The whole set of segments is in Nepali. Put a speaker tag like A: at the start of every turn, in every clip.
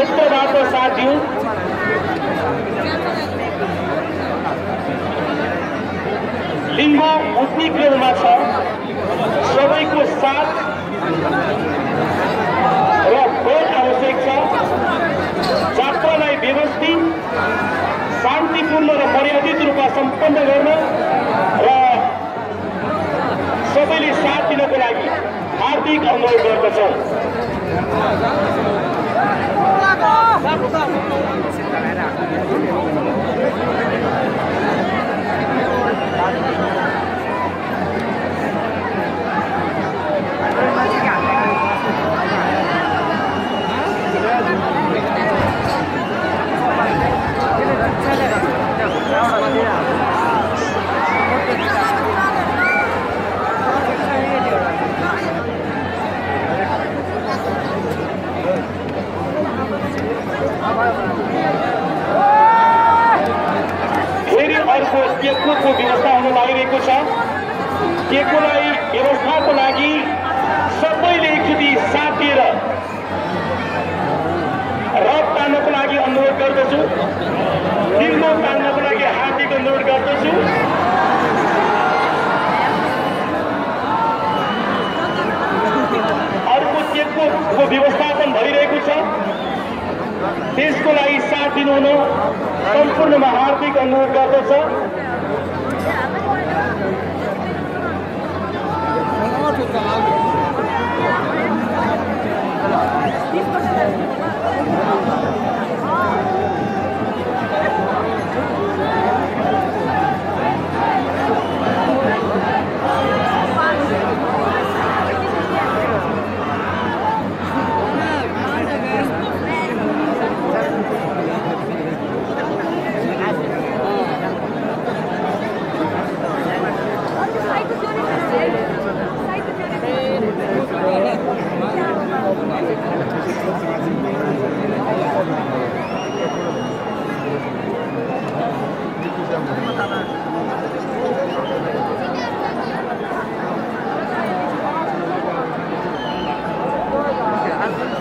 A: क्षेत्रबाट साथी लिङ्ग उत्तिक्रममा छ सबैको साथ। र भोट आवश्यक छ जात्रालाई व्यवस्थित शान्तिपूर्ण र मर्यादित रूपमा सम्पन्न गर्न र सबैले साथ दिनको लागि हार्दिक अनुरोध गर्दछौँ फेरि अर्को टेक्नोको व्यवस्था हुन लागिरहेको छ टेक्नोलाई व्यवस्थाको लागि सबैले एकचोटि साथ दिएर रथ तान्नको लागि अनुरोध गर्दछु दिनको तान्नको लागि हार्दिक अनुरोध गर्दछु अर्को टेक्नोको व्यवस्थापन भइरहेको छ त्यसको लागि साथ दिनुहुन सम्पूर्णमा हार्दिक अनुरोध गर्दछ।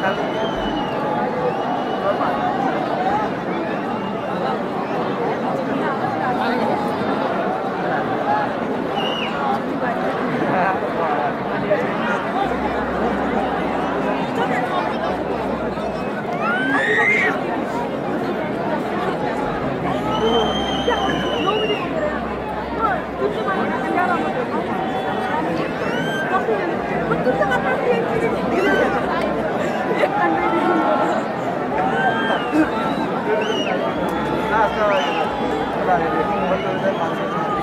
A: Gracias. 那时候，那年我们都在忙。